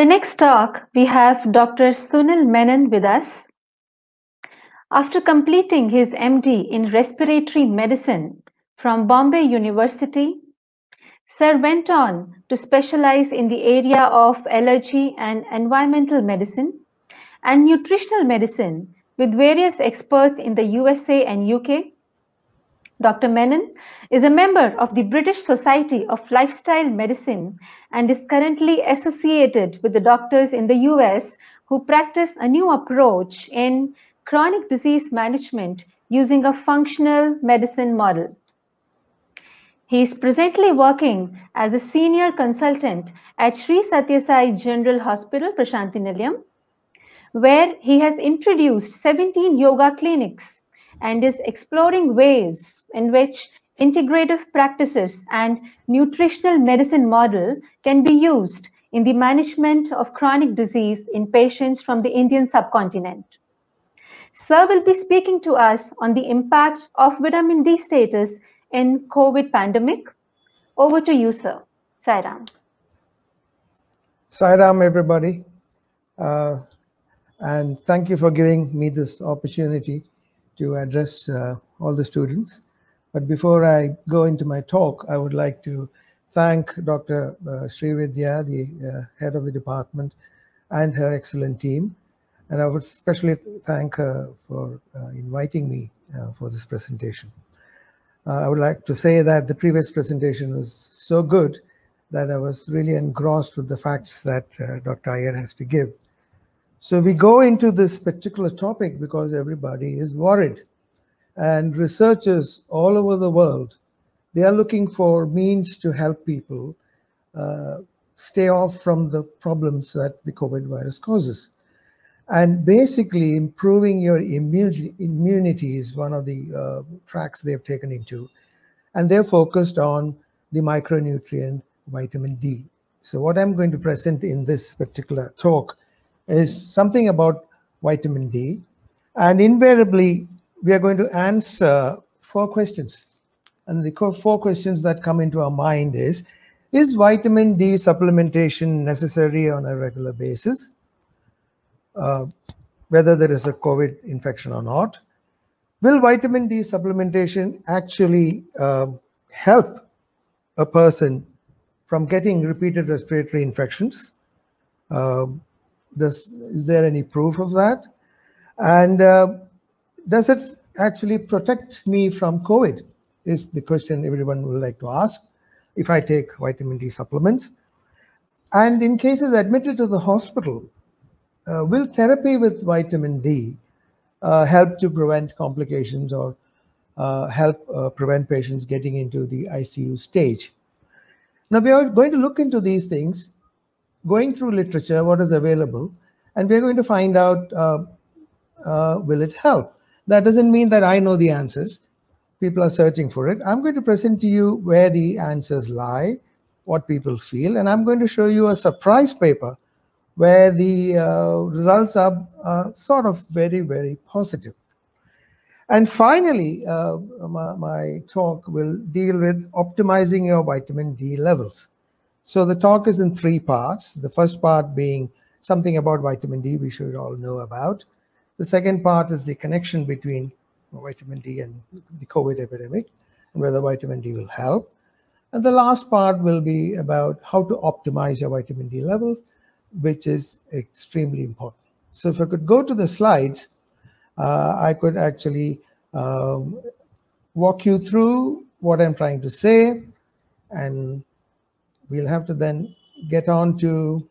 The next talk, we have Dr. Sunil Menon with us. After completing his MD in respiratory medicine from Bombay University, Sir went on to specialize in the area of allergy and environmental medicine and nutritional medicine with various experts in the USA and UK. Dr. Menon is a member of the British Society of Lifestyle Medicine and is currently associated with the doctors in the US who practice a new approach in chronic disease management using a functional medicine model. He is presently working as a senior consultant at Sri Sathya Sai General Hospital, Prasanthi Nilayam, where he has introduced 17 yoga clinics and is exploring ways in which integrative practices and nutritional medicine model can be used in the management of chronic disease in patients from the Indian subcontinent. Sir will be speaking to us on the impact of vitamin D status in COVID pandemic. Over to you, sir. Sairam. Sairam, everybody. Uh, and thank you for giving me this opportunity to address uh, all the students. But before I go into my talk, I would like to thank Dr. Uh, Srividya, the uh, head of the department, and her excellent team. And I would especially thank her for uh, inviting me for this presentation. I would like to say that the previous presentation was so good that I was really engrossed with the facts that Dr. Iyer has to give. So we go into this particular topic because everybody is worried. And researchers all over the world, they are looking for means to help people uh, stay off from the problems that the COVID virus causes. And basically, improving your immunity is one of the uh, tracks they've taken into. And they're focused on the micronutrient vitamin D. So, what I'm going to present in this particular talk is something about vitamin D. And invariably, we are going to answer four questions. And the four questions that come into our mind is Is vitamin D supplementation necessary on a regular basis? uh, whether there is a COVID infection or not. Will vitamin D supplementation actually um, help a person from getting repeated respiratory infections? Um, does, is there any proof of that? And uh, does it actually protect me from COVID? Is the question everyone would like to ask if I take vitamin D supplements. And in cases admitted to the hospital, uh, will therapy with vitamin D uh, help to prevent complications or uh, help uh, prevent patients getting into the ICU stage? Now, we are going to look into these things, going through literature, what is available, and we're going to find out uh, uh, will it help? That doesn't mean that I know the answers. People are searching for it. I'm going to present to you where the answers lie, what people feel, and I'm going to show you a surprise paper where the uh, results are uh, sort of very, very positive. And finally, uh, my, my, talk will deal with optimizing your vitamin D levels. So the talk is in three parts. The first part being something about vitamin D we should all know about. The second part is the connection between vitamin D and the COVID epidemic and whether vitamin D will help. And the last part will be about how to optimize your vitamin D levels which is extremely important. So if I could go to the slides, uh, I could actually um, walk you through what I'm trying to say, and we'll have to then get on to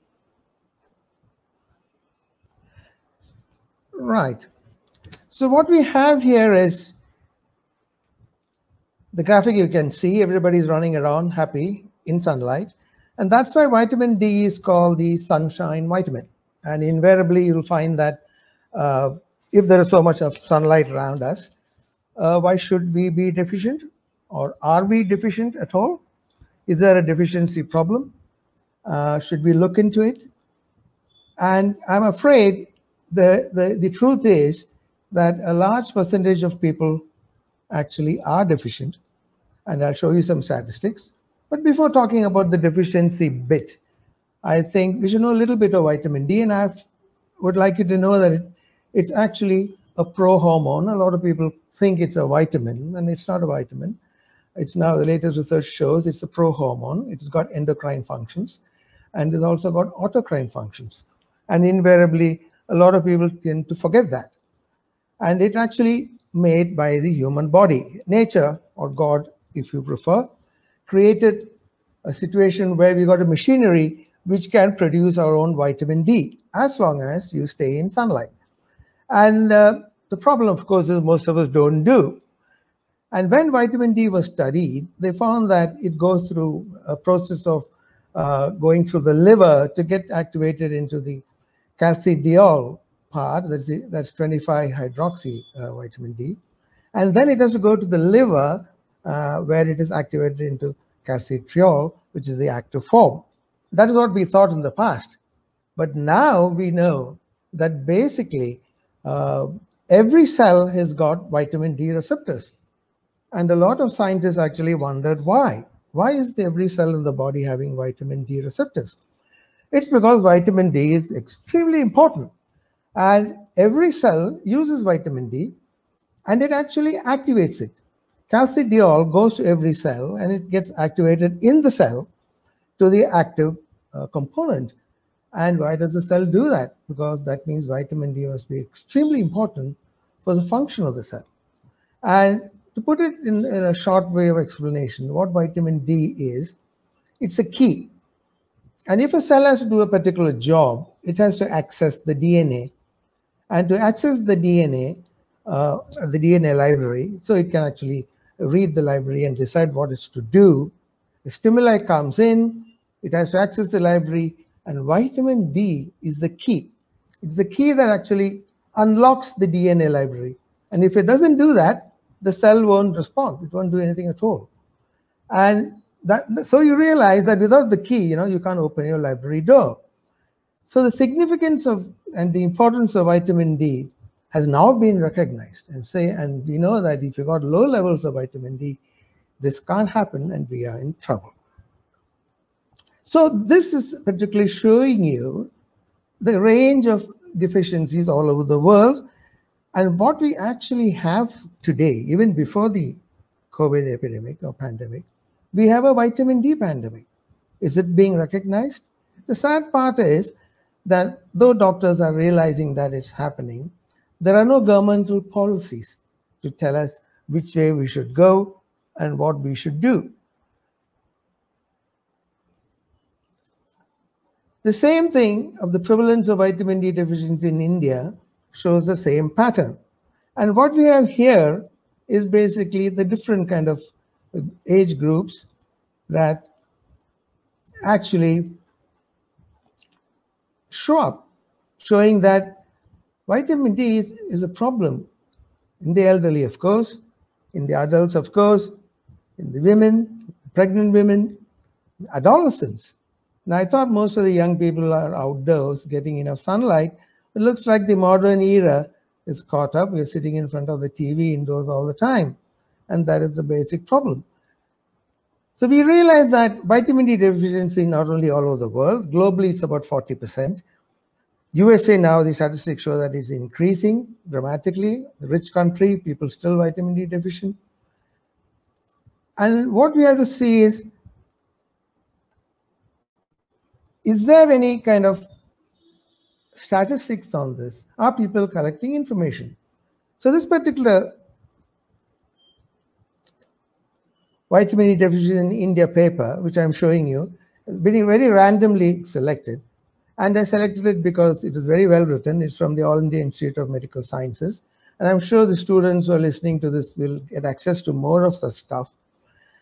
right. So what we have here is the graphic you can see, everybody's running around happy in sunlight. And that's why vitamin D is called the sunshine vitamin. And invariably, you'll find that uh, if there is so much of sunlight around us, uh, why should we be deficient? Or are we deficient at all? Is there a deficiency problem? Uh, should we look into it? And I'm afraid the, the, the truth is that a large percentage of people actually are deficient. And I'll show you some statistics. But before talking about the deficiency bit, I think we should know a little bit of vitamin D, and I would like you to know that it, it's actually a prohormone. A lot of people think it's a vitamin, and it's not a vitamin. It's now the latest research shows it's a prohormone. It's got endocrine functions, and it's also got autocrine functions. And invariably, a lot of people tend to forget that. And it actually made by the human body. Nature, or God, if you prefer, created a situation where we got a machinery which can produce our own vitamin D as long as you stay in sunlight. And uh, the problem, of course, is most of us don't do. And when vitamin D was studied, they found that it goes through a process of uh, going through the liver to get activated into the calcidiol part, that's, that's 25 hydroxy uh, vitamin D. And then it has to go to the liver uh, where it is activated into calcitriol, which is the active form. That is what we thought in the past. But now we know that basically uh, every cell has got vitamin D receptors. And a lot of scientists actually wondered why. Why is every cell in the body having vitamin D receptors? It's because vitamin D is extremely important. And every cell uses vitamin D and it actually activates it. Calcidiol goes to every cell and it gets activated in the cell to the active uh, component. And why does the cell do that? Because that means vitamin D must be extremely important for the function of the cell. And to put it in, in a short way of explanation, what vitamin D is, it's a key. And if a cell has to do a particular job, it has to access the DNA. And to access the DNA, uh, the DNA library, so it can actually read the library and decide what it's to do, the stimuli comes in, it has to access the library, and vitamin D is the key. It's the key that actually unlocks the DNA library. And if it doesn't do that, the cell won't respond. It won't do anything at all. And that, so you realize that without the key, you know, you can't open your library door. So the significance of and the importance of vitamin D has now been recognized and say, and we know that if you got low levels of vitamin D, this can't happen and we are in trouble. So this is particularly showing you the range of deficiencies all over the world and what we actually have today, even before the COVID epidemic or pandemic, we have a vitamin D pandemic. Is it being recognized? The sad part is that though doctors are realizing that it's happening, there are no governmental policies to tell us which way we should go and what we should do. The same thing of the prevalence of vitamin D deficiency in India shows the same pattern. And what we have here is basically the different kind of age groups that actually show up, showing that vitamin D is, is a problem in the elderly, of course, in the adults, of course, in the women, pregnant women, adolescents. Now, I thought most of the young people are outdoors getting enough sunlight. It looks like the modern era is caught up. We're sitting in front of the TV indoors all the time. And that is the basic problem. So we realize that vitamin D deficiency not only all over the world, globally it's about 40%. USA now, the statistics show that it's increasing dramatically. The rich country, people still vitamin D deficient. And what we have to see is, is there any kind of statistics on this? Are people collecting information? So this particular vitamin D deficiency in India paper, which I'm showing you, being very randomly selected. And I selected it because it is very well written. It's from the All India Institute of Medical Sciences. And I'm sure the students who are listening to this will get access to more of the stuff.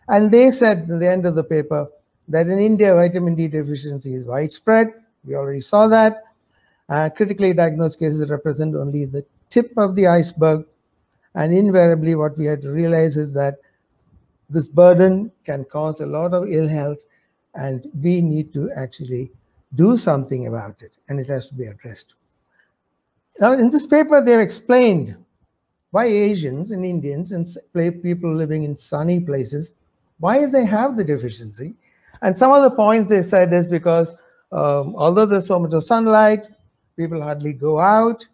And they said at the end of the paper that in India, vitamin D deficiency is widespread. We already saw that. Uh, critically diagnosed cases represent only the tip of the iceberg. And invariably, what we had to realize is that this burden can cause a lot of ill health, and we need to actually do something about it, and it has to be addressed. Now, in this paper, they've explained why Asians and Indians and people living in sunny places, why they have the deficiency. And some of the points they said is because um, although there's so much of sunlight, people hardly go out.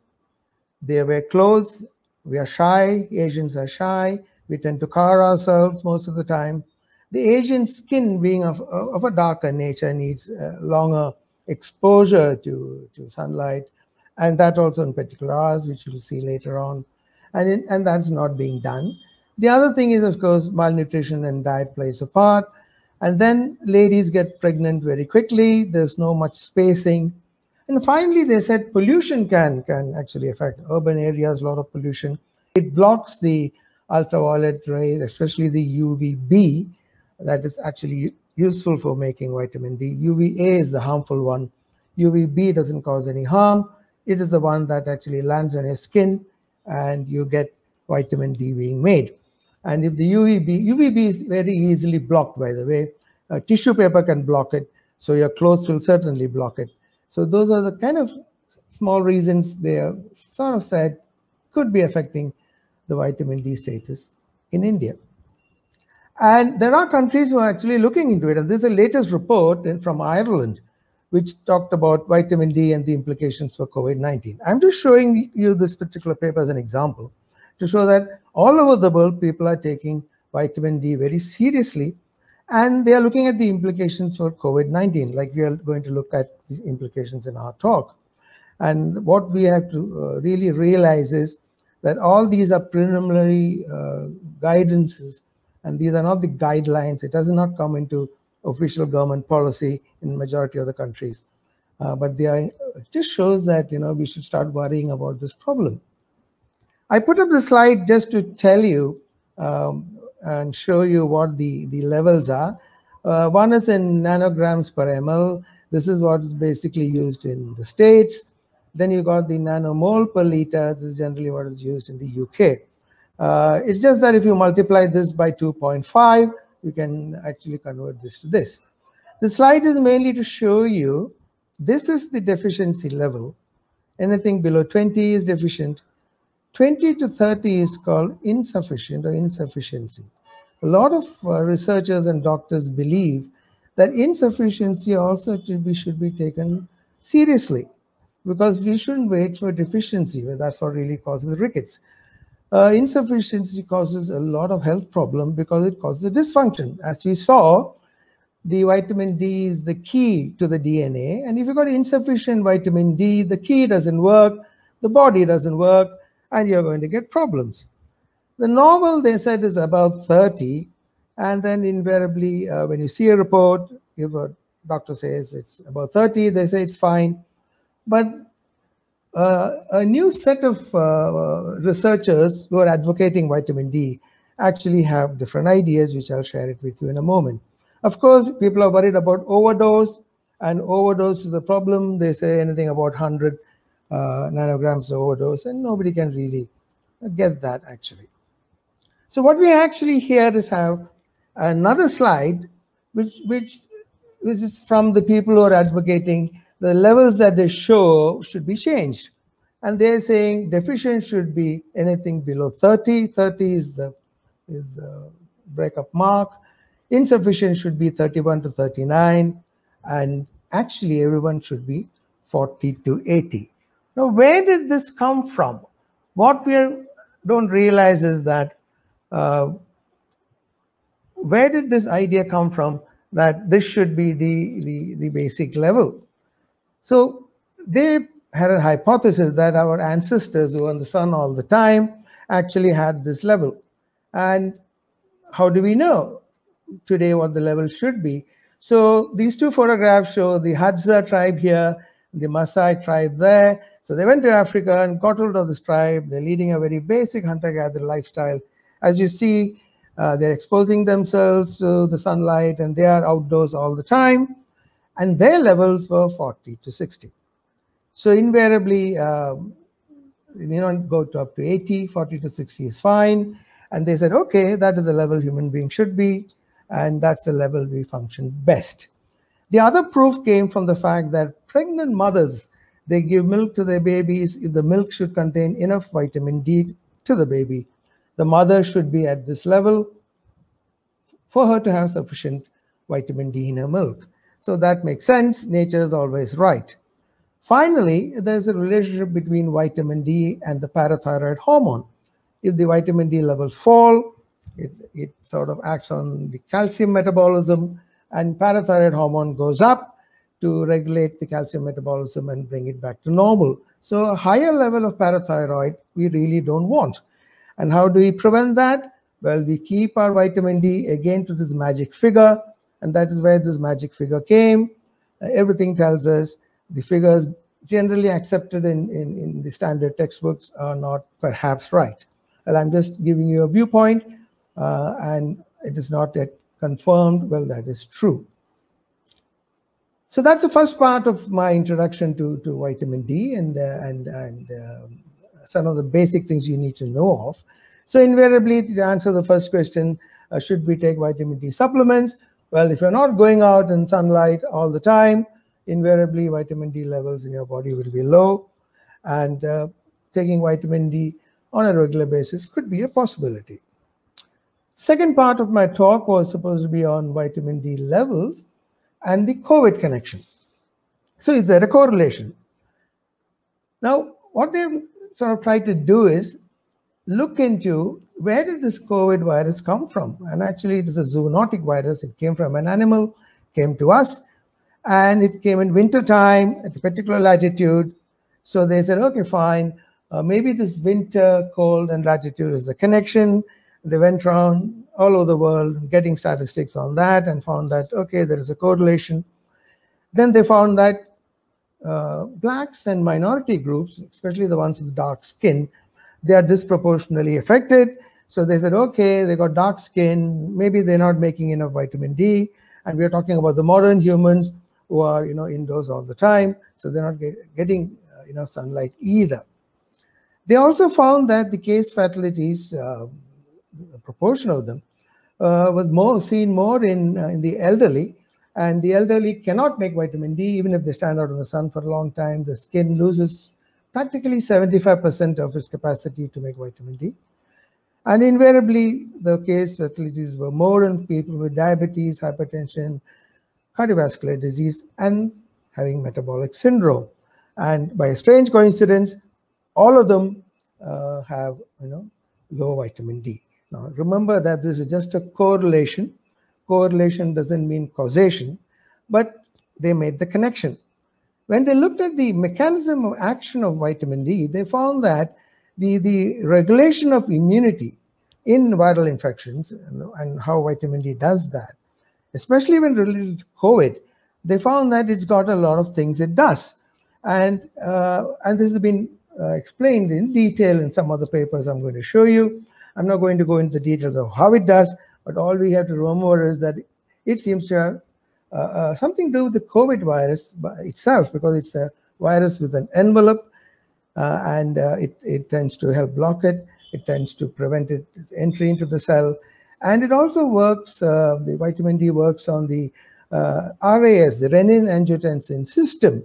They wear clothes. We are shy. Asians are shy. We tend to cover ourselves most of the time. The Asian skin, being of, of a darker nature, needs uh, longer exposure to, to sunlight, and that also in particular hours, which you'll see later on. And, in, and that's not being done. The other thing is, of course, malnutrition and diet plays a part. And then ladies get pregnant very quickly. There's no much spacing. And finally, they said pollution can, can actually affect urban areas, a lot of pollution. It blocks the ultraviolet rays, especially the UVB, that is actually useful for making vitamin D. UVA is the harmful one. UVB doesn't cause any harm. It is the one that actually lands on your skin and you get vitamin D being made. And if the UVB, UVB is very easily blocked, by the way. Tissue paper can block it, so your clothes will certainly block it. So those are the kind of small reasons they are sort of said could be affecting the vitamin D status in India. And there are countries who are actually looking into it. And this is the latest report from Ireland, which talked about vitamin D and the implications for COVID-19. I'm just showing you this particular paper as an example to show that all over the world, people are taking vitamin D very seriously. And they are looking at the implications for COVID-19, like we are going to look at the implications in our talk. And what we have to uh, really realize is that all these are preliminary uh, guidances and these are not the guidelines. It does not come into official government policy in majority of the countries. Uh, but they are, just shows that you know we should start worrying about this problem. I put up the slide just to tell you um, and show you what the, the levels are. Uh, one is in nanograms per ml. This is what is basically used in the States. Then you got the nanomole per liter. This is generally what is used in the UK. Uh, it's just that if you multiply this by 2.5, you can actually convert this to this. The slide is mainly to show you this is the deficiency level. Anything below 20 is deficient. 20 to 30 is called insufficient or insufficiency. A lot of uh, researchers and doctors believe that insufficiency also should be, should be taken seriously because we shouldn't wait for deficiency. That's what really causes rickets. Uh, insufficiency causes a lot of health problem because it causes dysfunction. As we saw, the vitamin D is the key to the DNA. And if you've got insufficient vitamin D, the key doesn't work, the body doesn't work, and you're going to get problems. The normal, they said, is about 30. And then invariably, uh, when you see a report, if a doctor says it's about 30, they say it's fine. But uh, a new set of uh, researchers who are advocating vitamin D actually have different ideas, which I'll share it with you in a moment. Of course, people are worried about overdose, and overdose is a problem. They say anything about 100 uh, nanograms of overdose, and nobody can really get that actually. So what we actually here is have another slide, which which, which is from the people who are advocating the levels that they show should be changed. And they're saying deficient should be anything below 30. 30 is the is the breakup mark. Insufficient should be 31 to 39. And actually everyone should be 40 to 80. Now, where did this come from? What we don't realize is that uh, where did this idea come from that this should be the, the, the basic level? So they had a hypothesis that our ancestors who were in the sun all the time actually had this level. And how do we know today what the level should be? So these two photographs show the Hadza tribe here, the Maasai tribe there. So they went to Africa and got hold of this tribe. They're leading a very basic hunter-gatherer lifestyle. As you see, uh, they're exposing themselves to the sunlight and they are outdoors all the time and their levels were 40 to 60. So invariably, um, you know, go to up to 80, 40 to 60 is fine. And they said, okay, that is the level human being should be, and that's the level we function best. The other proof came from the fact that pregnant mothers, they give milk to their babies. If the milk should contain enough vitamin D to the baby, the mother should be at this level for her to have sufficient vitamin D in her milk. So that makes sense. Nature is always right. Finally, there's a relationship between vitamin D and the parathyroid hormone. If the vitamin D levels fall, it, it sort of acts on the calcium metabolism, and parathyroid hormone goes up to regulate the calcium metabolism and bring it back to normal. So a higher level of parathyroid we really don't want. And how do we prevent that? Well, we keep our vitamin D again to this magic figure, and that is where this magic figure came. Uh, everything tells us the figures generally accepted in, in, in the standard textbooks are not perhaps right. Well, I'm just giving you a viewpoint, uh, and it is not yet confirmed. Well, that is true. So that's the first part of my introduction to, to vitamin D and, uh, and, and um, some of the basic things you need to know of. So invariably, to answer the first question, uh, should we take vitamin D supplements? Well, if you're not going out in sunlight all the time, invariably vitamin D levels in your body will be low. And uh, taking vitamin D on a regular basis could be a possibility. Second part of my talk was supposed to be on vitamin D levels and the COVID connection. So is there a correlation? Now, what they've sort of tried to do is look into where did this COVID virus come from? And actually, it is a zoonotic virus. It came from an animal, came to us, and it came in winter time at a particular latitude. So they said, okay, fine. Uh, maybe this winter cold and latitude is the connection. They went around all over the world getting statistics on that and found that, okay, there is a correlation. Then they found that uh, blacks and minority groups, especially the ones with dark skin, they are disproportionately affected. So they said, okay, they got dark skin, maybe they're not making enough vitamin D. And we're talking about the modern humans who are, you know, indoors all the time. So they're not get, getting uh, enough sunlight either. They also found that the case fatalities, uh, proportion of them, uh, was more seen more in, uh, in the elderly. And the elderly cannot make vitamin D, even if they stand out in the sun for a long time. The skin loses practically 75% of its capacity to make vitamin D. And invariably, the case fatalities were more in people with diabetes, hypertension, cardiovascular disease, and having metabolic syndrome. And by a strange coincidence, all of them uh, have you know low vitamin D. Now remember that this is just a correlation. Correlation doesn't mean causation, but they made the connection. When they looked at the mechanism of action of vitamin D, they found that the, the regulation of immunity in viral infections and, and how vitamin D does that, especially when related to COVID, they found that it's got a lot of things it does. And, uh, and this has been uh, explained in detail in some of the papers I'm going to show you. I'm not going to go into the details of how it does, but all we have to remember is that it seems to have something to do with the COVID virus itself, because it's a virus with an envelope, uh, and uh, it, it tends to help block it. It tends to prevent its entry into the cell. And it also works, uh, the vitamin D works on the RAS, the renin-angiotensin system.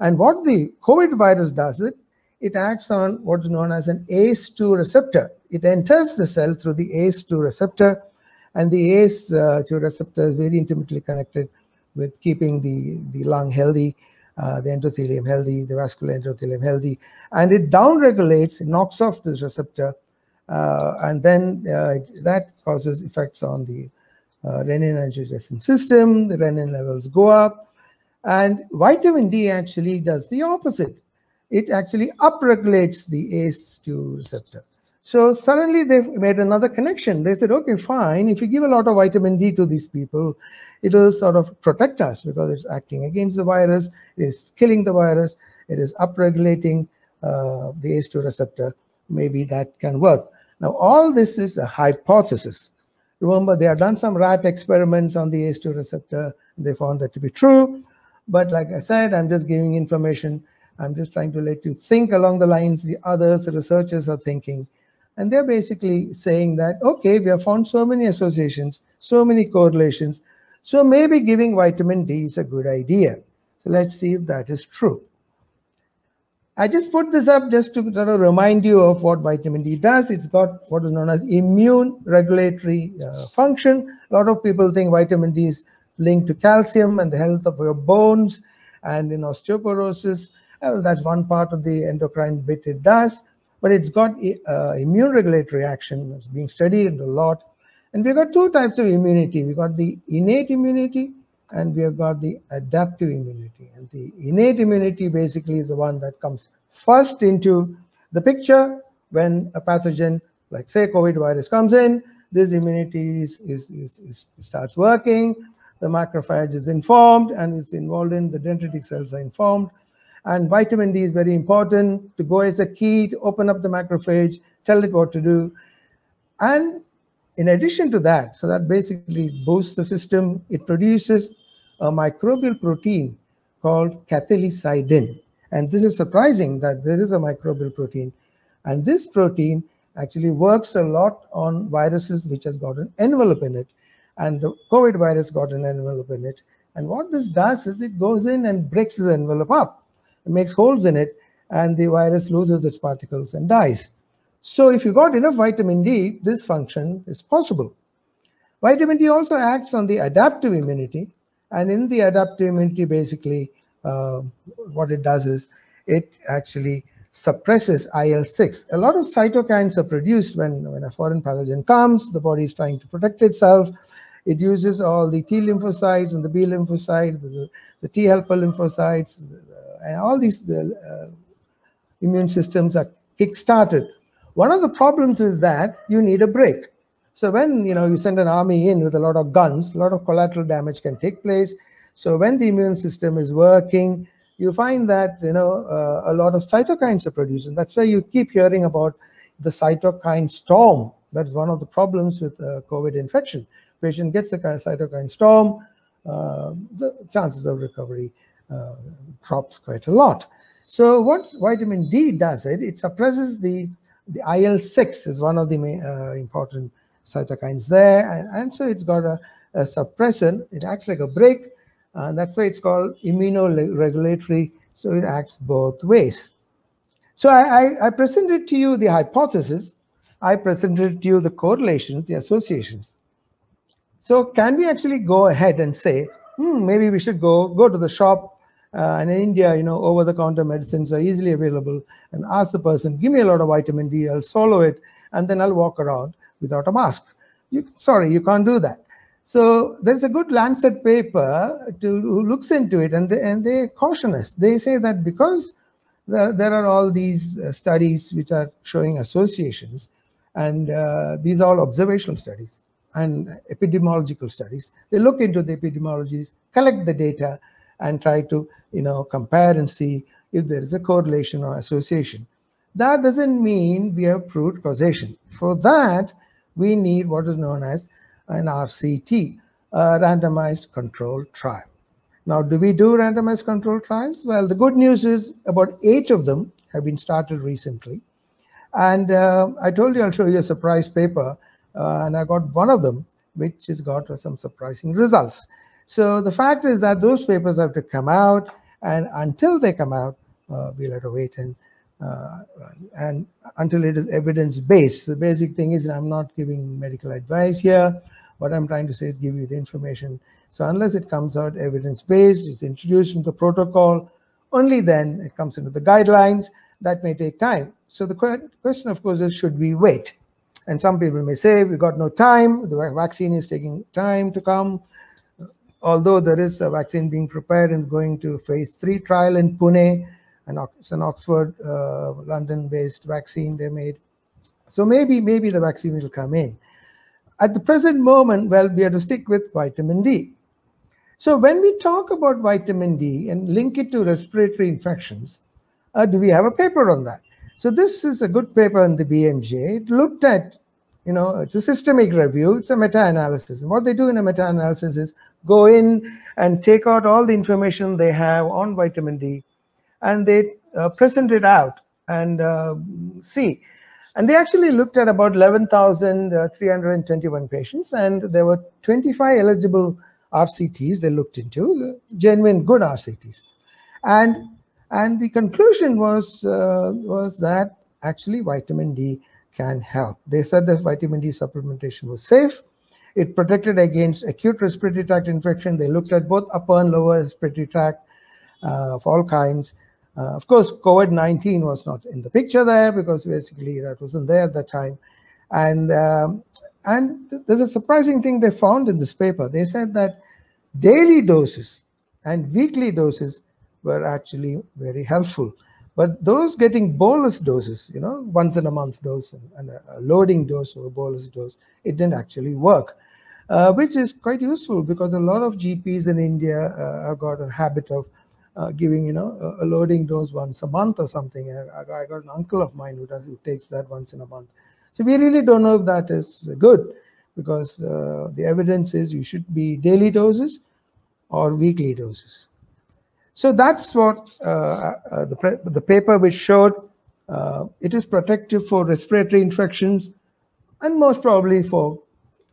And what the COVID virus does, it, it acts on what is known as an ACE2 receptor. It enters the cell through the ACE2 receptor, and the ACE2 receptor is very intimately connected with keeping the, the lung healthy, uh, the endothelium healthy, the vascular endothelium healthy, and it downregulates, it knocks off this receptor, uh, and then uh, that causes effects on the uh, renin-angiotensin system, the renin levels go up, and vitamin D actually does the opposite. It actually upregulates the ACE2 receptor. So suddenly they made another connection. They said, okay, fine. If you give a lot of vitamin D to these people, it'll sort of protect us because it's acting against the virus, it is killing the virus, it is upregulating uh, the ACE2 receptor. Maybe that can work. Now, all this is a hypothesis. Remember, they have done some rat experiments on the ACE2 receptor. They found that to be true. But like I said, I'm just giving information. I'm just trying to let you think along the lines the others, the researchers are thinking and they're basically saying that, okay, we have found so many associations, so many correlations. So maybe giving vitamin D is a good idea. So let's see if that is true. I just put this up just to sort of remind you of what vitamin D does. It's got what is known as immune regulatory uh, function. A lot of people think vitamin D is linked to calcium and the health of your bones and in osteoporosis. Well, that's one part of the endocrine bit it does, but it's got uh, immune regulatory action. It's being studied a lot. And we've got two types of immunity. We've got the innate immunity and we have got the adaptive immunity. And the innate immunity basically is the one that comes first into the picture when a pathogen like say COVID virus comes in, this immunity is, is, is, is, starts working, the macrophage is informed and it's involved in the dendritic cells are informed. And vitamin D is very important to go as a key to open up the macrophage, tell it what to do. And in addition to that, so that basically boosts the system, it produces a microbial protein called cathelicidin. And this is surprising that there is a microbial protein. And this protein actually works a lot on viruses which has got an envelope in it. And the COVID virus got an envelope in it. And what this does is it goes in and breaks the envelope up. Makes holes in it, and the virus loses its particles and dies. So if you got enough vitamin D, this function is possible. Vitamin D also acts on the adaptive immunity. And in the adaptive immunity, basically, uh, what it does is it actually suppresses IL-6. A lot of cytokines are produced when, when a foreign pathogen comes, the body is trying to protect itself. It uses all the T lymphocytes and the B lymphocytes, the, the T helper lymphocytes, and all these uh, immune systems are kick-started one of the problems is that you need a brake. So when you know you send an army in with a lot of guns, a lot of collateral damage can take place. So when the immune system is working, you find that you know uh, a lot of cytokines are produced, and that's why you keep hearing about the cytokine storm. That's one of the problems with uh, COVID infection. Patient gets a cytokine storm, uh, the chances of recovery uh, drops quite a lot. So what vitamin D does it, it suppresses the the IL-6 is one of the uh, important cytokines there. And, and, so it's got a, a suppressor. It acts like a brake. And that's why it's called immunoregulatory. So it acts both ways. So I, I, I presented to you the hypothesis. I presented to you the correlations, the associations. So can we actually go ahead and say, hmm, maybe we should go, go to the shop uh, and in India, you know, over-the-counter medicines are easily available. And ask the person, give me a lot of vitamin D, I'll swallow it, and then I'll walk around without a mask. You, sorry, you can't do that. So there's a good Lancet paper to, who looks into it, and they, and they caution us. They say that because there, there are all these uh, studies which are showing associations, and uh, these are all observational studies and epidemiological studies. They look into the epidemiologies, collect the data, and try to you know compare and see if there is a correlation or association. That doesn't mean we have proved causation. For that, we need what is known as an RCT, randomized controlled trial. Now, do we do randomized controlled trials? Well, the good news is about eight of them have been started recently. And uh, I told you I'll show you a surprise paper, uh, and I got one of them, which has got some surprising results. So the fact is that those papers have to come out, and until they come out, uh, we'll have to wait and uh, and until it is evidence based. The basic thing is I'm not giving medical advice here. What I'm trying to say is give you the information. So unless it comes out evidence based, it's introduced into the protocol, only then it comes into the guidelines. That may take time. So the question, of course, is should we wait? And some people may say we got no time. The vaccine is taking time to come although there is a vaccine being prepared and going to phase three trial in Pune, and it's an Oxford, uh, London-based vaccine they made. So maybe, maybe the vaccine will come in. At the present moment, well, we have to stick with vitamin D. So when we talk about vitamin D and link it to respiratory infections, uh, do we have a paper on that? So this is a good paper in the BMJ. It looked at, you know, it's a systemic review. It's a meta-analysis. And what they do in a meta-analysis is go in and take out all the information they have on vitamin D and they uh, present it out and uh, see. And they actually looked at about 11,321 patients and there were 25 eligible RCTs they looked into, genuine good RCTs. And, and the conclusion was, uh, was that actually vitamin D can help. They said that vitamin D supplementation was safe It protected against acute respiratory tract infection. They looked at both upper and lower respiratory tract uh, of all kinds. Uh, of course, COVID-19 was not in the picture there because basically that wasn't there at that time. And, um, and there's a surprising thing they found in this paper. They said that daily doses and weekly doses were actually very helpful. But those getting bolus doses, you know, once in a month dose and a loading dose or a bolus dose, it didn't actually work, uh, which is quite useful because a lot of GPs in India uh, have got a habit of uh, giving, you know, a, loading dose once a month or something. I, I, got an uncle of mine who does who takes that once in a month. So we really don't know if that is good because uh, the evidence is you should be daily doses or weekly doses. So that's what uh, uh, the, the paper which showed it is protective for respiratory infections and most probably for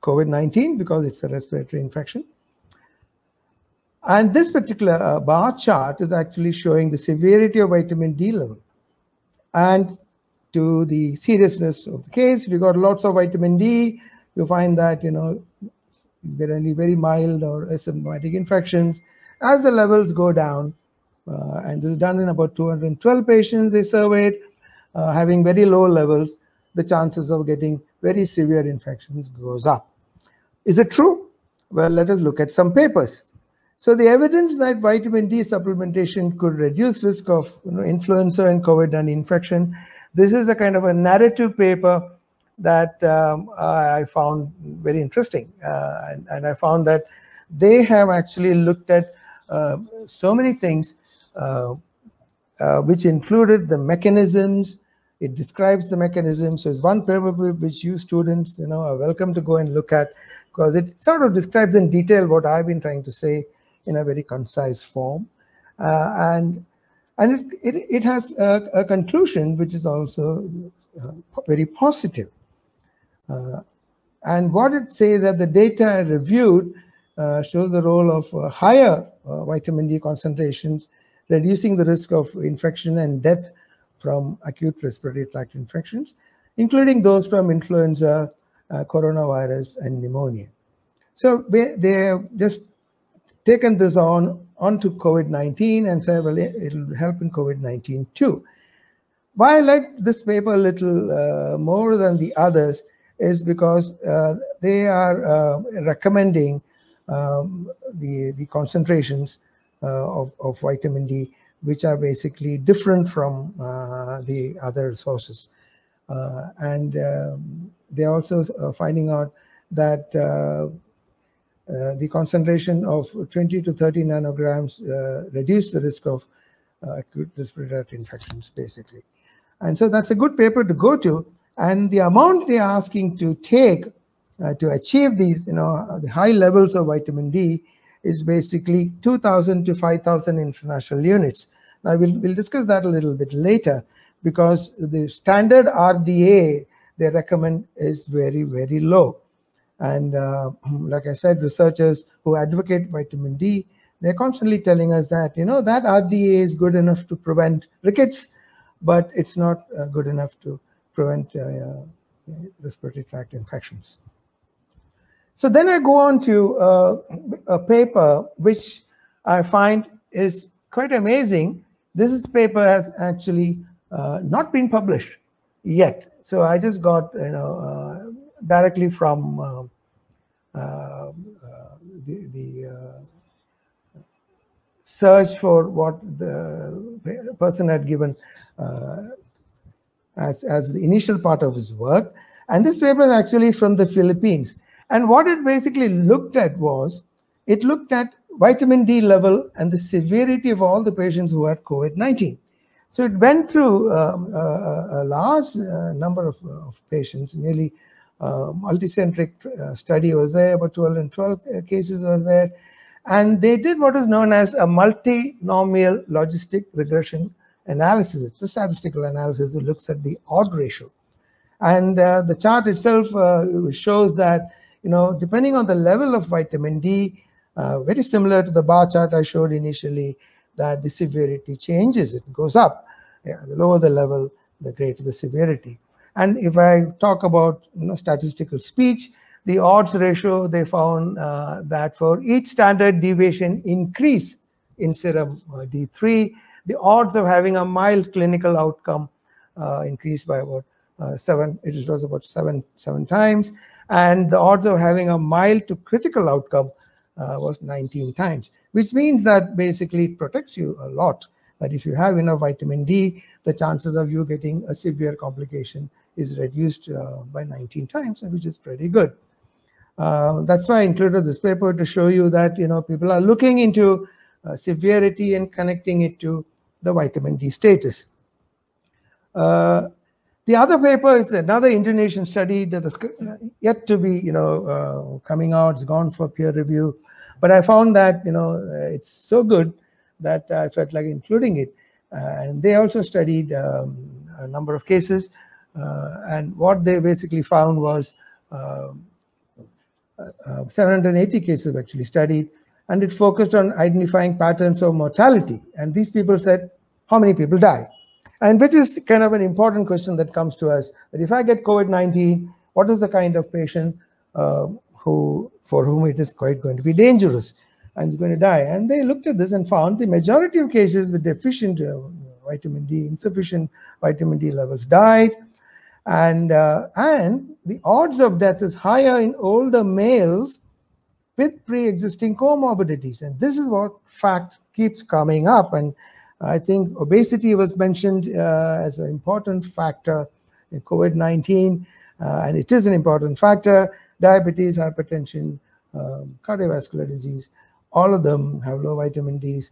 COVID-19 because it's a respiratory infection. And this particular uh, bar chart is actually showing the severity of vitamin D level. And to the seriousness of the case, if you got lots of vitamin D, you find that, you know, you get only very mild or asymptomatic infections. As the levels go down, uh, and this is done in about 212 patients they surveyed, uh, having very low levels, the chances of getting very severe infections goes up. Is it true? Well, let us look at some papers. So the evidence that vitamin D supplementation could reduce risk of you know, influenza and COVID-19 infection, this is a kind of a narrative paper that um, I found very interesting. Uh, and, and, I found that they have actually looked at uh, so many things uh, uh, which included the mechanisms. It describes the mechanism. So it's one paper which you students, you know, are welcome to go and look at because it sort of describes in detail what I've been trying to say in a very concise form. Uh, and and it, it, it has a, a, conclusion which is also uh, very positive. Uh, and what it says that the data reviewed uh, shows the role of higher vitamin D concentrations reducing the risk of infection and death from acute respiratory tract infections, including those from influenza, uh, coronavirus, and pneumonia. So they have just taken this on onto COVID-19 and said, well, it, will help in COVID-19 too. Why I like this paper a little uh, more than the others is because uh, they are uh, recommending um, the, the concentrations uh, of, of vitamin D, which are basically different from uh, the other sources. Uh, and um, they're also finding out that uh, the concentration of 20 to 30 nanograms uh, reduce the risk of uh, acute respiratory infections, basically. And so that's a good paper to go to. And the amount they're asking to take to achieve these, you know, the high levels of vitamin D is basically 2,000 to 5,000 international units. Now, we'll, we'll discuss that a little bit later because the standard RDA they recommend is very, very low. And uh, like I said, researchers who advocate vitamin D, they're constantly telling us that, you know, that RDA is good enough to prevent rickets, but it's not uh, good enough to prevent uh, uh respiratory tract infections. So then I go on to uh, a paper which I find is quite amazing. This paper has actually uh, not been published yet. So I just got you know uh, directly from uh, uh, uh, the, the search for what the person had given as, as the initial part of his work. And this paper is actually from the Philippines. And what it basically looked at was, it looked at vitamin D level and the severity of all the patients who had COVID-19. So it went through um, a, a, large uh, number of, of, patients, nearly uh, multicentric uh, study was there, about 12 and 12 uh, cases was there. And they did what is known as a multinomial logistic regression analysis. It's a statistical analysis that looks at the odd ratio. And uh, the chart itself uh, shows that you know, depending on the level of vitamin D, uh, very similar to the bar chart I showed initially, that the severity changes, it goes up. Yeah, the lower the level, the greater the severity. And if I talk about you know, statistical speech, the odds ratio, they found uh, that for each standard deviation increase in serum uh, D3, the odds of having a mild clinical outcome uh, increased by about seven, it was about seven, seven times. And the odds of having a mild to critical outcome uh, was 19 times, which means that basically it protects you a lot. That if you have enough vitamin D, the chances of you getting a severe complication is reduced uh, by 19 times, which is pretty good. Uh, that's why I included this paper to show you that you know people are looking into uh, severity and connecting it to the vitamin D status. Uh, the other paper is another Indonesian study that is yet to be, you know, uh, coming out. It's gone for peer review, but I found that you know it's so good that I felt like including it. Uh, and they also studied um, a number of cases, uh, and what they basically found was um, uh, 780 cases actually studied, and it focused on identifying patterns of mortality. And these people said, how many people die? And which is kind of an important question that comes to us, that if I get COVID-19, what is the kind of patient uh, who for whom it is quite going to be dangerous and is going to die? And they looked at this and found the majority of cases with deficient uh, vitamin D, insufficient vitamin D levels died. And, uh, and the odds of death is higher in older males with pre-existing comorbidities. And this is what fact keeps coming up. And I think obesity was mentioned uh, as an important factor in COVID-19, uh, and it is an important factor. Diabetes, hypertension, um, cardiovascular disease, all of them have low vitamin Ds.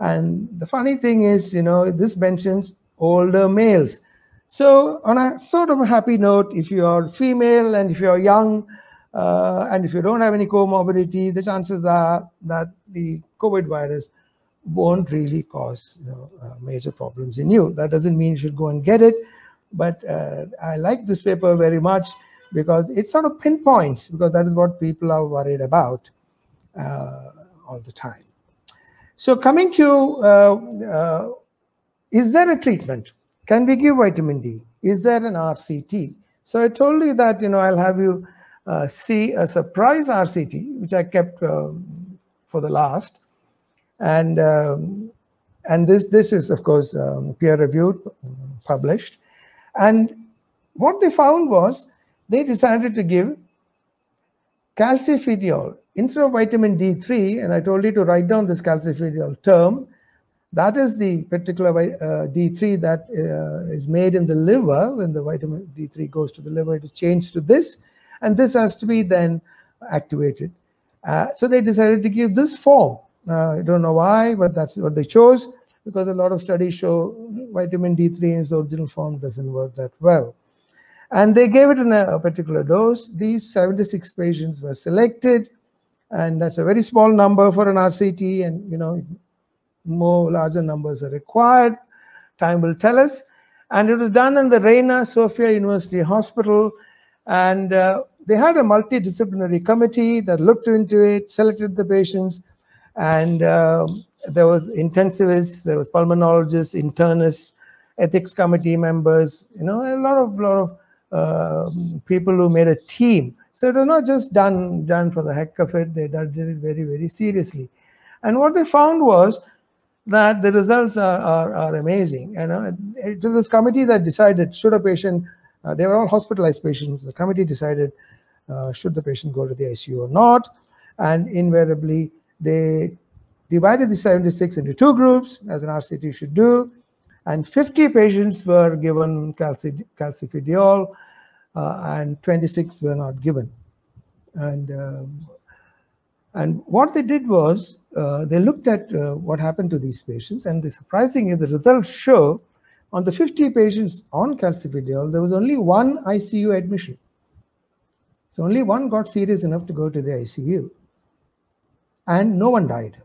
And the funny thing is, you know, this mentions older males. So on a sort of a happy note, if you are female and if you're young, uh, and if you don't have any comorbidity, the chances are that the COVID virus won't really cause you know, uh, major problems in you. That doesn't mean you should go and get it, but uh, I like this paper very much because it sort of pinpoints, because that is what people are worried about uh, all the time. So coming to, uh, uh, is there a treatment? Can we give vitamin D? Is there an RCT? So I told you that, you know, I'll have you uh, see a surprise RCT, which I kept um, for the last. And, um, and this, this is, of course, um, peer-reviewed, published. And what they found was they decided to give calcifediol instead of vitamin D3, and I told you to write down this calcifediol term, that is the particular uh, D3 that uh, is made in the liver. When the vitamin D3 goes to the liver, it is changed to this, and this has to be then activated. Uh, so they decided to give this form. Uh, I don't know why, but that's what they chose because a lot of studies show vitamin D3 in its original form doesn't work that well. And they gave it in a, a particular dose. These 76 patients were selected, and that's a very small number for an RCT, and you know, more larger numbers are required. Time will tell us. And it was done in the Reina Sofia University Hospital, and uh, they had a multidisciplinary committee that looked into it, selected the patients, and um, there was intensivists, there was pulmonologists, internists, ethics committee members, you know, a lot of lot of uh, people who made a team. So it was not just done done for the heck of it. They did it very very seriously, and what they found was that the results are are, are amazing. And uh, it was this committee that decided should a patient. Uh, they were all hospitalized patients. The committee decided uh, should the patient go to the ICU or not, and invariably they divided the 76 into two groups, as an RCT should do, and 50 patients were given calci calcifediol, uh, and 26 were not given. And um, and what they did was uh, they looked at uh, what happened to these patients, and the surprising is the results show on the 50 patients on calcifediol, there was only one ICU admission. So only one got serious enough to go to the ICU and no one died.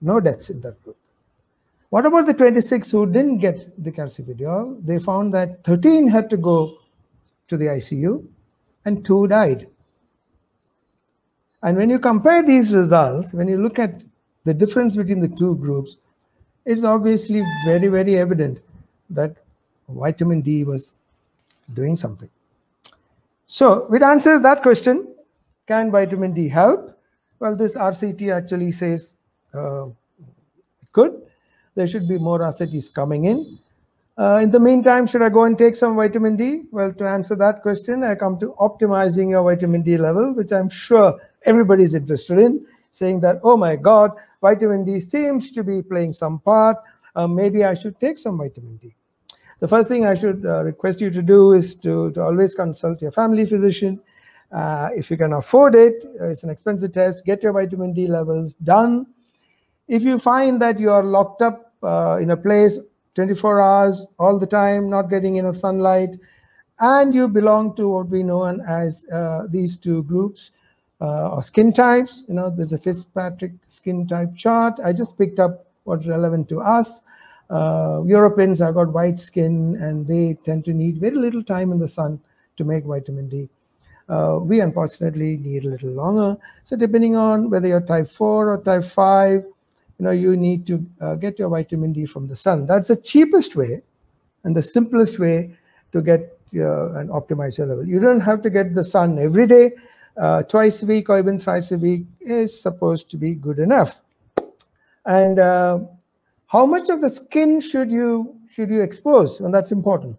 No deaths in that group. What about the 26 who didn't get the calcifediol? They found that 13 had to go to the ICU and two died. And when you compare these results, when you look at the difference between the two groups, it's obviously very, very evident that vitamin D was doing something. So it answers that question, can vitamin D help? Well, this RCT actually says uh, could. There should be more RCTs coming in. Uh, in the meantime, should I go and take some vitamin D? Well, to answer that question, I come to optimizing your vitamin D level, which I'm sure everybody's interested in, saying that, oh my God, vitamin D seems to be playing some part. Uh, maybe I should take some vitamin D. The first thing I should uh, request you to do is to, to always consult your family physician. Uh, if you can afford it, uh, it's an expensive test, get your vitamin D levels done. If you find that you are locked up uh, in a place 24 hours all the time, not getting enough sunlight, and you belong to what we know as uh, these two groups uh, or skin types. You know, there's a Fitzpatrick skin type chart. I just picked up what's relevant to us. Uh, Europeans have got white skin and they tend to need very little time in the sun to make vitamin D. Uh, we unfortunately need a little longer. So depending on whether you're type 4 or type 5, you know, you need to uh, get your vitamin D from the sun. That's the cheapest way and the simplest way to get uh, and optimize your level. You don't have to get the sun every day, uh, twice a week or even thrice a week is supposed to be good enough. And uh, how much of the skin should you should you expose? And that's important.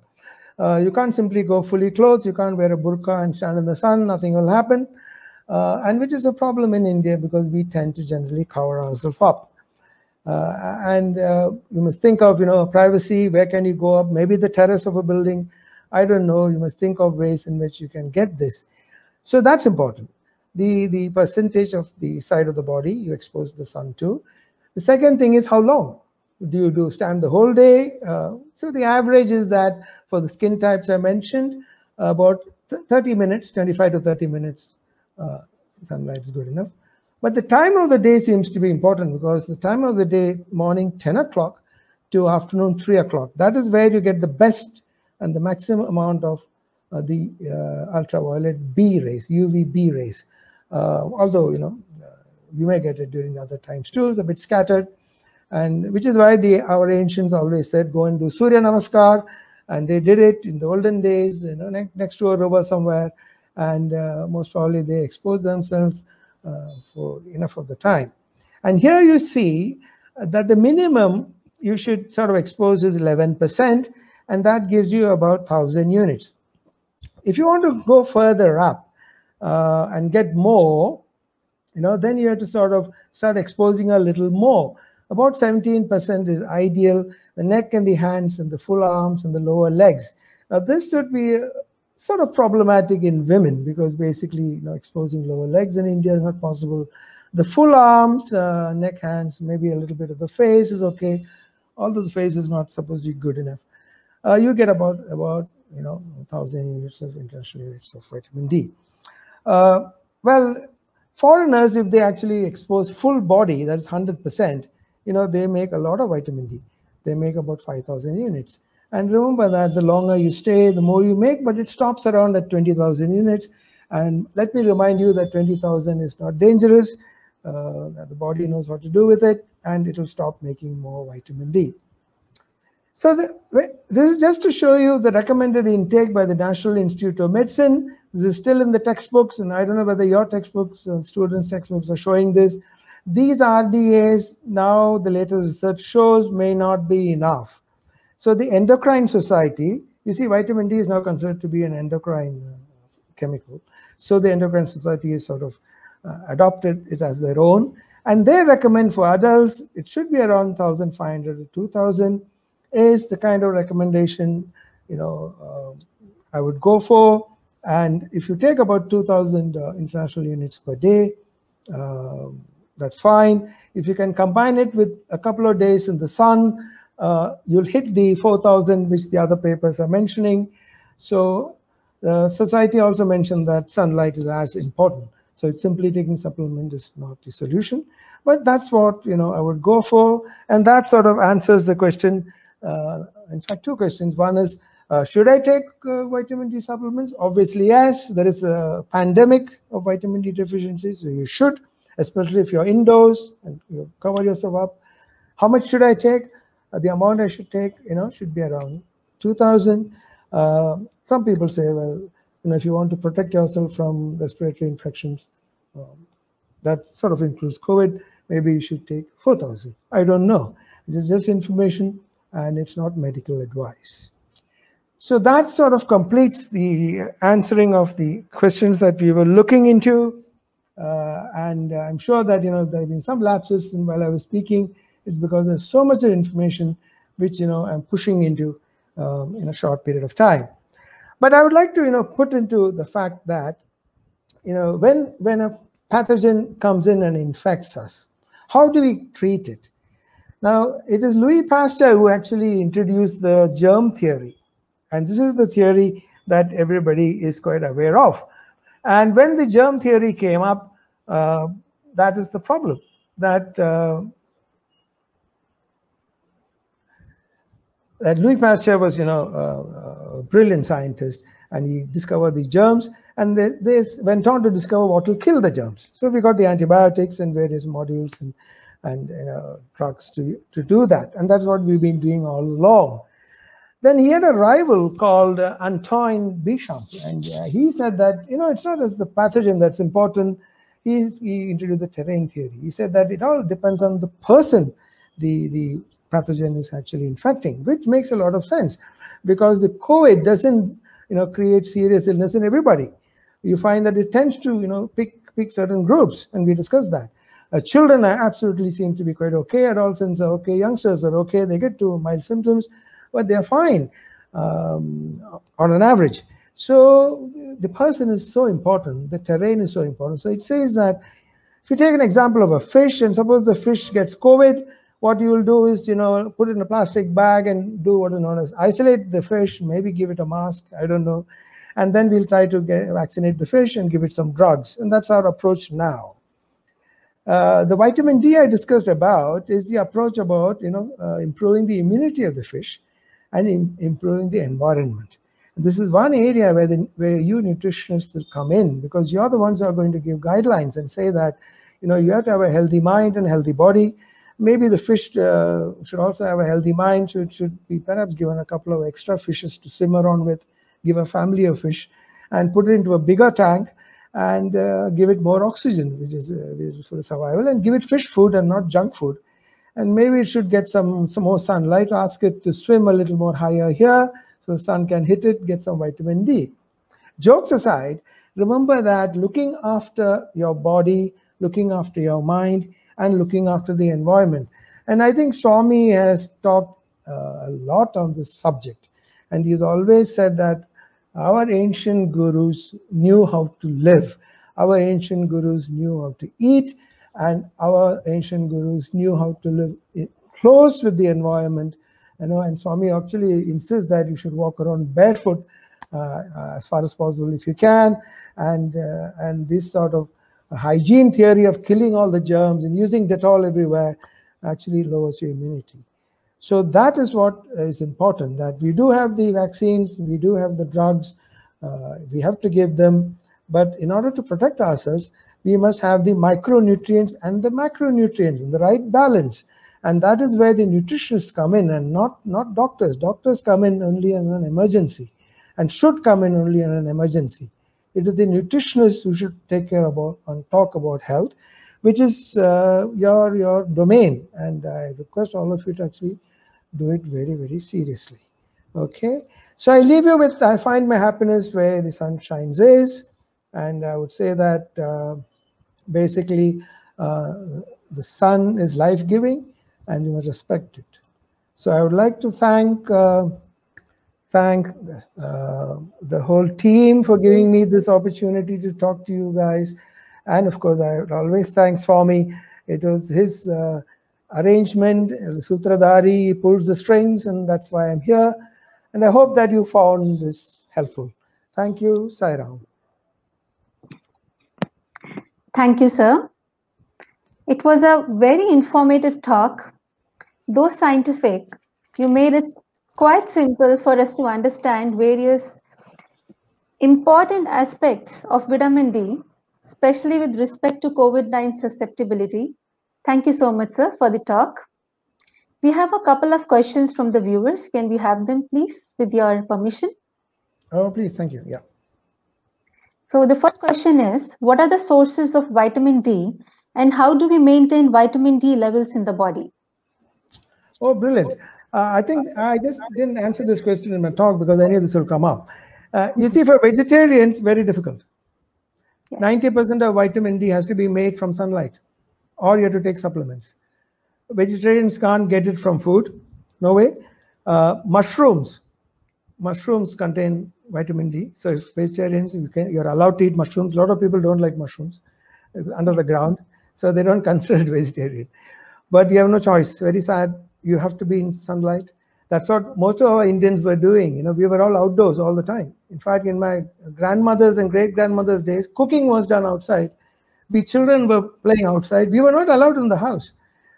Uh, you can't simply go fully clothed. You can't wear a burqa and stand in the sun. Nothing will happen. Uh, and which is a problem in India because we tend to generally cover ourselves up. Uh, and uh, you must think of, you know, privacy, where can you go up? Maybe the terrace of a building. I don't know. You must think of ways in which you can get this. So that's important. The, the percentage of the side of the body you expose the sun to. The second thing is how long? Do you do stand the whole day? Uh, so the average is that for the skin types I mentioned, about 30 minutes, 25 to 30 minutes, uh, sunlight is good enough. But the time of the day seems to be important because the time of the day, morning 10 o'clock to afternoon 3 o'clock, that is where you get the best and the maximum amount of uh, the uh, ultraviolet B rays, UVB rays. Uh, although, you know, uh, you may get it during other times too, it's a bit scattered. And which is why the our ancients always said, go and do Surya Namaskar. And they did it in the olden days, you know, ne next to a river somewhere. And uh, most probably they exposed themselves uh, for enough of the time. And here you see that the minimum you should sort of expose is 11%, and that gives you about 1,000 units. If you want to go further up uh, and get more, you know, then you have to sort of start exposing a little more. About 17% is ideal, the neck and the hands and the full arms and the lower legs. Now this should be sort of problematic in women because basically, you know, exposing lower legs in India is not possible. The full arms, uh, neck, hands, maybe a little bit of the face is okay, although the face is not supposed to be good enough. Uh, you get about about you know thousand units of international units of vitamin D. Uh, well, foreigners, if they actually expose full body, that's hundred percent, you know, they make a lot of vitamin D. They make about five thousand units. And remember that the longer you stay, the more you make, but it stops around at 20,000 units. And let me remind you that 20,000 is not dangerous. Uh, the body knows what to do with it, and it will stop making more vitamin D. So the, this is just to show you the recommended intake by the National Institute of Medicine. This is still in the textbooks, and I don't know whether your textbooks and students' textbooks are showing this. These RDAs, now the latest research shows, may not be enough. So the endocrine society, you see vitamin D is now considered to be an endocrine uh, chemical. So the endocrine society is sort of uh, adopted it as their own. And they recommend for adults, it should be around 1,500 to 2,000 is the kind of recommendation, you know, uh, I would go for. And if you take about 2,000 uh, international units per day, um, that's fine. If you can combine it with a couple of days in the sun, uh, you'll hit the 4,000, which the other papers are mentioning. So the society also mentioned that sunlight is as important. So it's simply taking supplement is not the solution. But that's what you know I would go for, and that sort of answers the question. Uh, in fact, two questions. One is, uh, should I take uh, vitamin D supplements? Obviously, yes. There is a pandemic of vitamin D deficiency, so you should, especially if you're indoors and you cover yourself up. How much should I take? Uh, the amount I should take, you know, should be around 2,000. Uh, some people say, well, you know, if you want to protect yourself from respiratory infections, um, that sort of includes COVID, maybe you should take 4,000. I don't know. It's just information and it's not medical advice. So that sort of completes the answering of the questions that we were looking into. Uh, and I'm sure that, you know, there have been some lapses while I was speaking. It's because there's so much information which, you know, I'm pushing into um, in a short period of time. But I would like to, you know, put into the fact that, you know, when, when a pathogen comes in and infects us, how do we treat it? Now, it is Louis Pasteur who actually introduced the germ theory. And this is the theory that everybody is quite aware of. And when the germ theory came up, uh, that is the problem that uh, that Louis Pasteur was, you know, uh, a brilliant scientist, and he discovered the germs, and they, they, went on to discover what will kill the germs. So we got the antibiotics and various modules and and you know, drugs to to do that, and that's what we've been doing all along. Then he had a rival called uh, Antoine Béchamp, and uh, he said that you know it's not as the pathogen that's important. He, he introduced the terrain theory. He said that it all depends on the person the the pathogen is actually infecting, which makes a lot of sense because the COVID doesn't, you know, create serious illness in everybody. You find that it tends to, you know, pick pick certain groups, and we discussed that. Uh, children absolutely seem to be quite okay. Adolescents are okay. Youngsters are okay. They get to mild symptoms, but they're fine um, on an average. So the person is so important. The terrain is so important. So it says that if you take an example of a fish, and suppose the fish gets COVID, what you will do is, you know, put it in a plastic bag and do what is known as isolate the fish, maybe give it a mask, I don't know. And then we'll try to get, vaccinate the fish and give it some drugs. And that's our approach now. Uh, the vitamin D I discussed about is the approach about, you know, uh, improving the immunity of the fish and in, improving the environment. This is one area where, the, where you nutritionists will come in because you're the ones who are going to give guidelines and say that, you know, you have to have a healthy mind and healthy body maybe the fish uh, should also have a healthy mind, should, should be perhaps given a couple of extra fishes to swim around with, give a family of fish, and put it into a bigger tank and uh, give it more oxygen, which is, uh, for survival, and give it fish food and not junk food. And maybe it should get some, some more sunlight, ask it to swim a little more higher here so the sun can hit it, get some vitamin D. Jokes aside, remember that looking after your body, looking after your mind and looking after the environment. And I think Swami has talked uh, a lot on this subject. And he's always said that our ancient gurus knew how to live. Our ancient gurus knew how to eat. And our ancient gurus knew how to live close with the environment. You know, and Swami actually insists that you should walk around barefoot uh, uh as far as possible if you can. And, uh, and this sort of hygiene theory of killing all the germs and using Dettol everywhere actually lowers your immunity. So that is what is important, that we do have the vaccines, we do have the drugs, uh, we have to give them, but in order to protect ourselves, we must have the micronutrients and the macronutrients in the right balance. And that is where the nutritionists come in and not, not doctors. Doctors come in only in an emergency and should come in only in an emergency. It is the nutritionists who should take care about and talk about health, which is uh, your your domain. And I request all of you to actually do it very very seriously. Okay. So I leave you with I find my happiness where the sun shines is, and I would say that uh, basically uh, the sun is life giving, and you must respect it. So I would like to thank uh, thank uh, the whole team for giving me this opportunity to talk to you guys. And of course, I always thank Swami. It was his uh, arrangement, the Sutradhari, pulls the strings, and that's why I'm here. And I hope that you found this helpful. Thank you, Sairam. Thank you, sir. It was a very informative talk. Though scientific, you made it quite simple for us to understand various important aspects of vitamin D, especially with respect to COVID-19 susceptibility. Thank you so much, sir, for the talk. We have a couple of questions from the viewers. Can we have them, please, with your permission? Oh, please. Thank you. Yeah. So the first question is, what are the sources of vitamin D and how do we maintain vitamin D levels in the body? Oh, brilliant. Uh, I think I just didn't answer this question in my talk because I knew this will come up. Uh, you see, for vegetarians, very difficult. 90% of vitamin D has to be made from sunlight, or you have to take supplements. Vegetarians can't get it from food, no way. Uh, mushrooms, mushrooms contain vitamin D. So if vegetarians, you can, you're allowed to eat mushrooms. A lot of people don't like mushrooms uh, under the ground, so they don't consider it vegetarian. But you have no choice. Very sad. You have to be in sunlight. That's what most of our Indians were doing. You know, we were all outdoors all the time. In fact, in my grandmother's and great grandmother's days, cooking was done outside. We children were playing outside. We were not allowed in the house,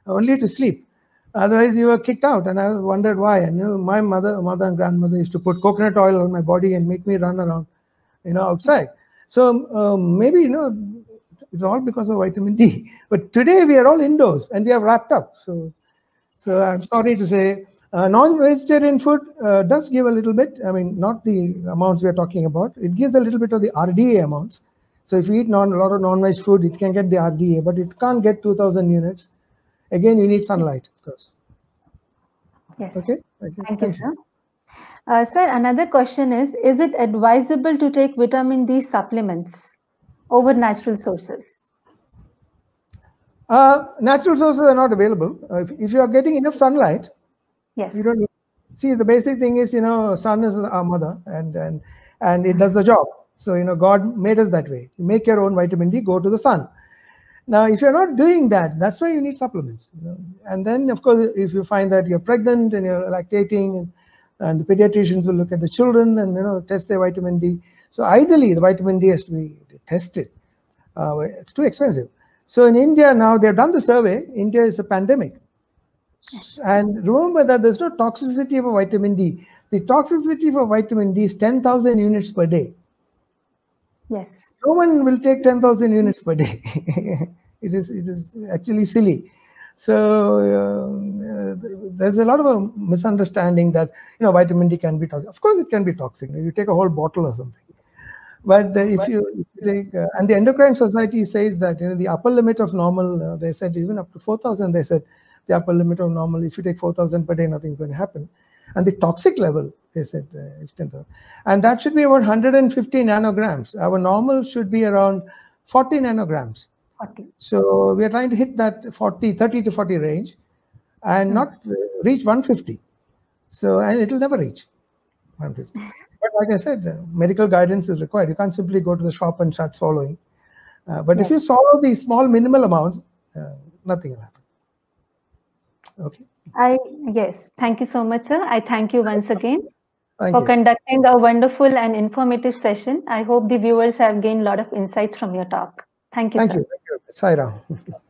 only to sleep. Otherwise, we were kicked out, and I wondered why. And you know, my mother, mother and grandmother used to put coconut oil on my body and make me run around, you know, outside. So um, maybe you know, it's all because of vitamin D. But today we are all indoors and we are wrapped up. So, so I'm sorry to say, uh, non-vegetarian food uh, does give a little bit. I mean, not the amounts we are talking about. It gives a little bit of the RDA amounts. So if you eat non, a lot of non-veg food, it can get the RDA, but it can't get 2,000 units. Again, you need sunlight, of course. Yes. Okay. Thank you, Thank you. sir. Uh, sir, another question is, is it advisable to take vitamin D supplements over natural sources? Uh, natural sources are not available. Uh, if, if you are getting enough sunlight, Yes. You don't see the basic thing is you know sun is our mother and and and it does the job. So you know God made us that way. You make your own vitamin D, go to the sun. Now, if you're not doing that, that's why you need supplements. You know? And then, of course, if you find that you're pregnant and you're lactating, and, and the pediatricians will look at the children and you know test their vitamin D. So ideally, the vitamin D has to be tested. Uh, it's too expensive. So in India now, they've done the survey. India is a pandemic. And remember that there's no toxicity of a vitamin D. The toxicity for vitamin D is 10,000 units per day. Yes. No one will take 10,000 units per day. it is it is actually silly. So uh, there's a lot of a misunderstanding that you know vitamin D can be toxic. Of course, it can be toxic. You take a whole bottle or something. But uh, if, you, if, you, take uh, and the endocrine society says that you know the upper limit of normal, uh, they said even up to 4,000. They said the upper limit of normal. If you take 4,000 per day, nothing's going to happen. And the toxic level, they said, uh, is 10,000. And that should be about 150 nanograms. Our normal should be around 40 nanograms. 40. So we are trying to hit that 40, 30 to 40 range and mm. not uh, reach 150. So, and it will never reach 150. but like I said, uh, medical guidance is required. You can't simply go to the shop and start swallowing. Uh, but yes. if you swallow these small minimal amounts, uh, nothing will happen. Okay. I yes, thank you so much, sir. I thank you once again thank for you. conducting a wonderful and informative session. I hope the viewers have gained a lot of insights from your talk. Thank you. Thank sir. you. Thank you.